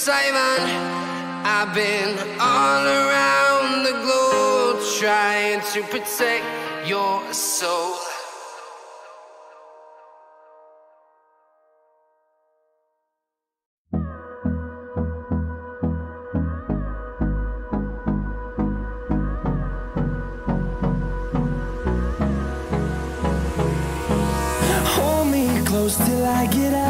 Simon. I've been all around the globe trying to protect your soul. till I get out.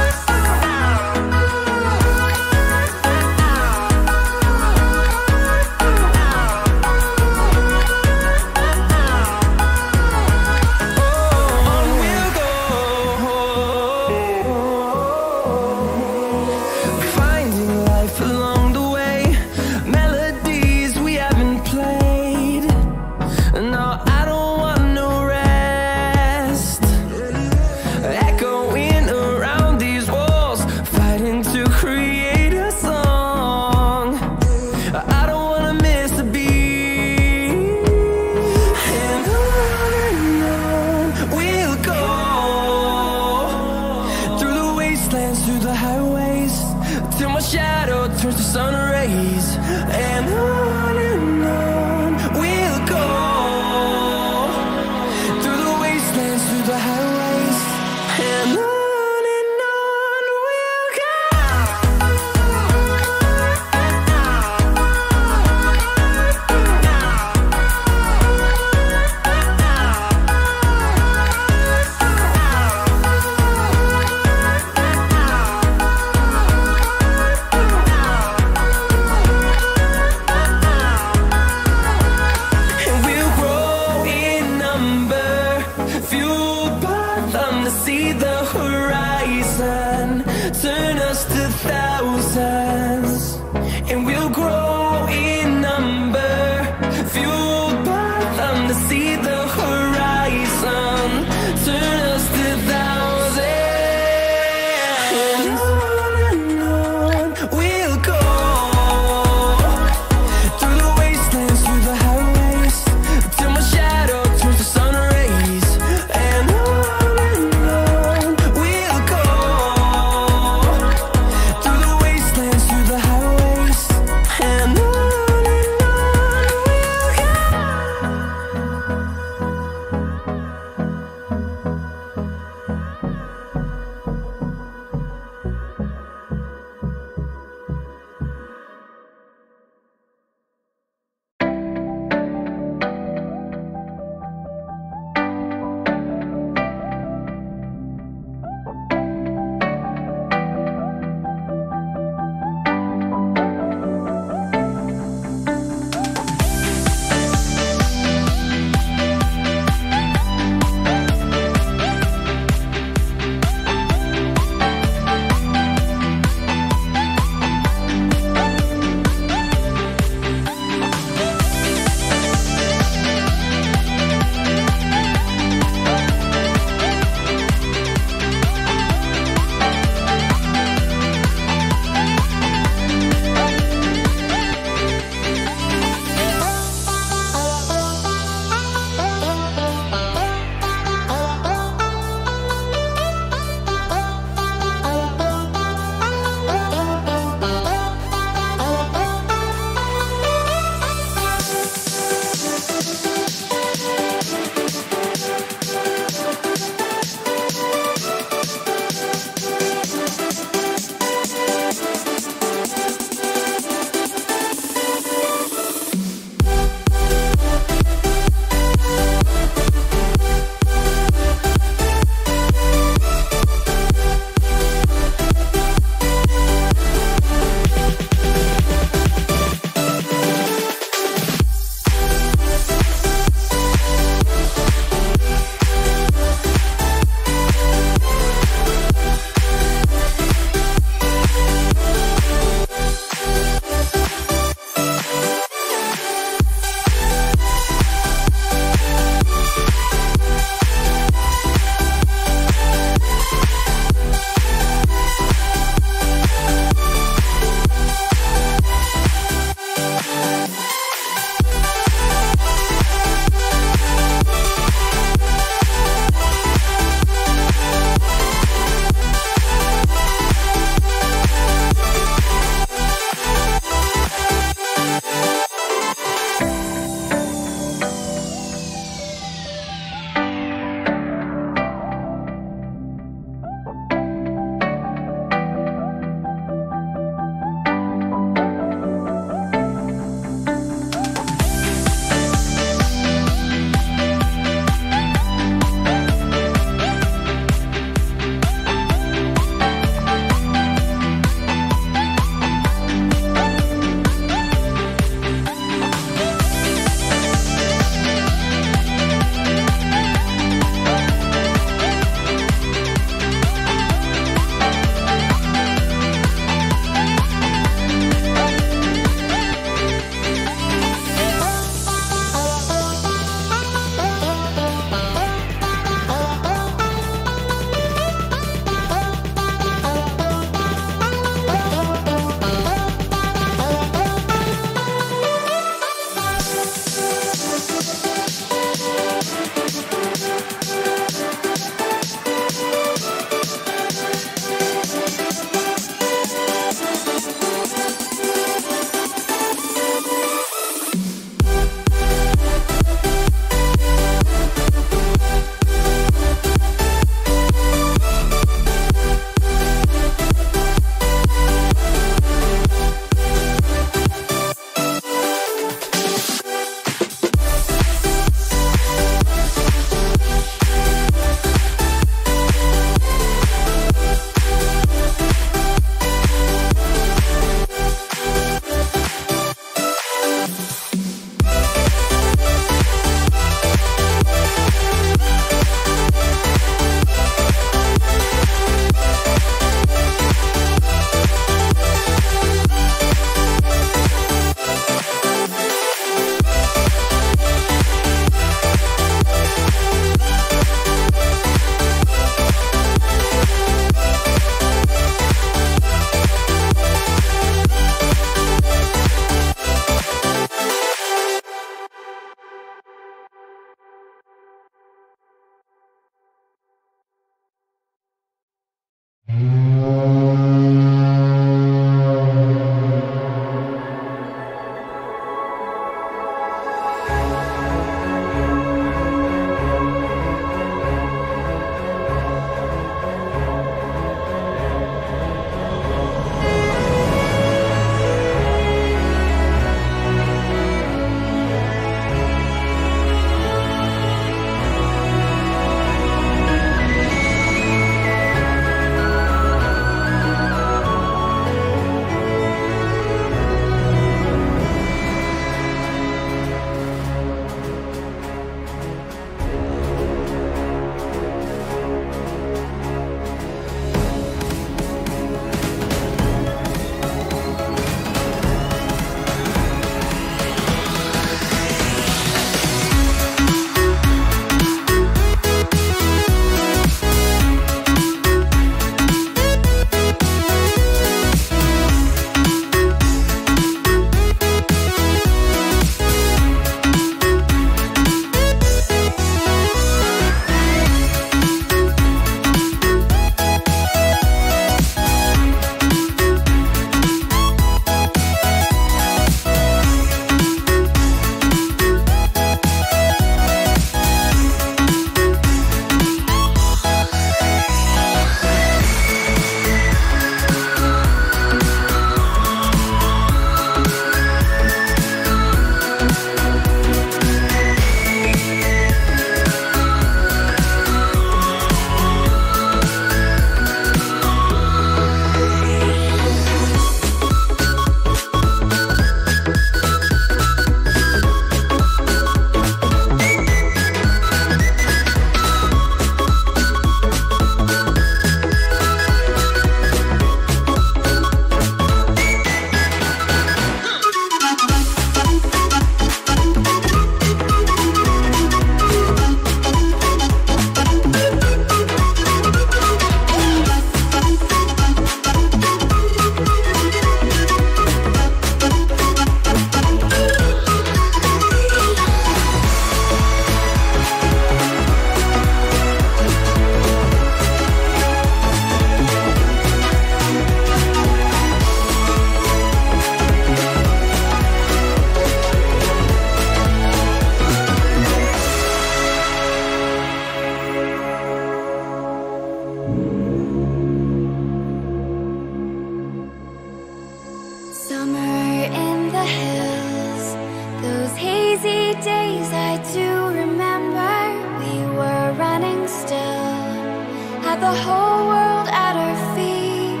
world at our feet,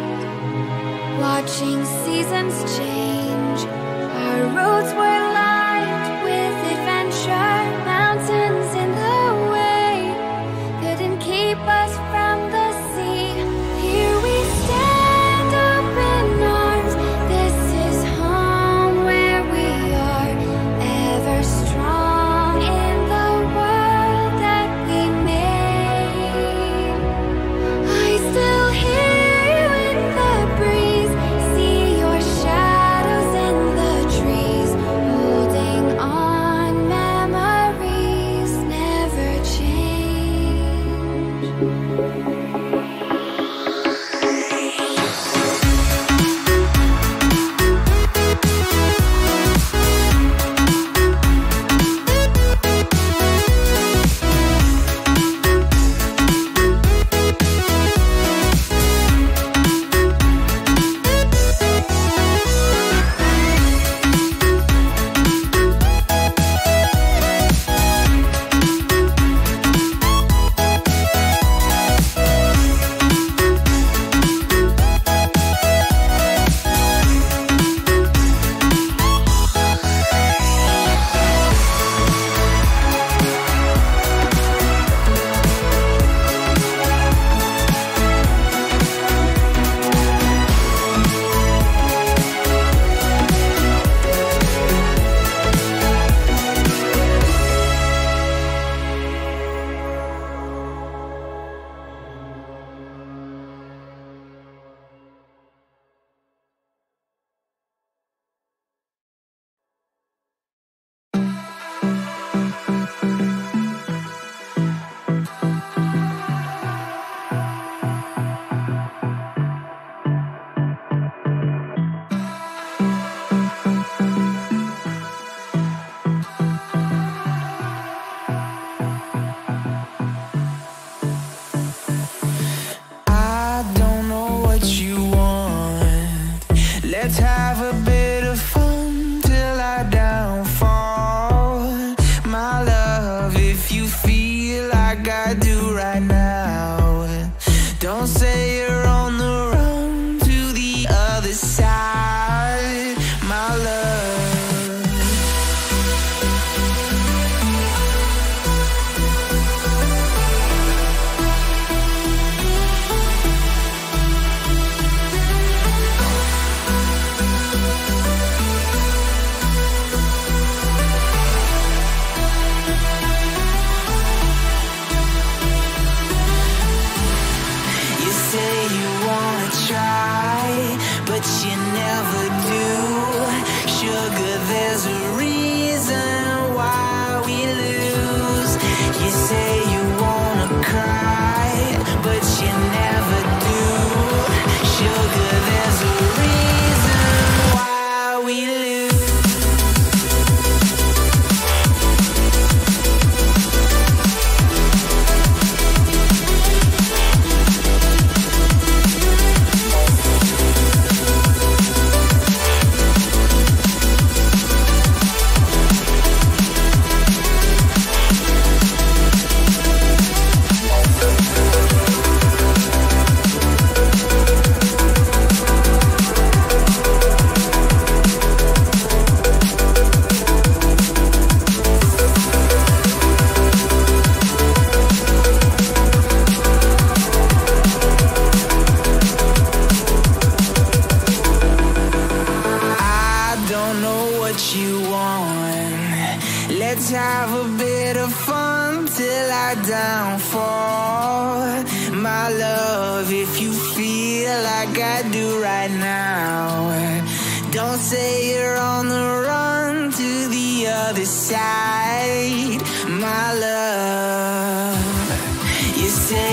watching seasons change. Our roads were.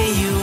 you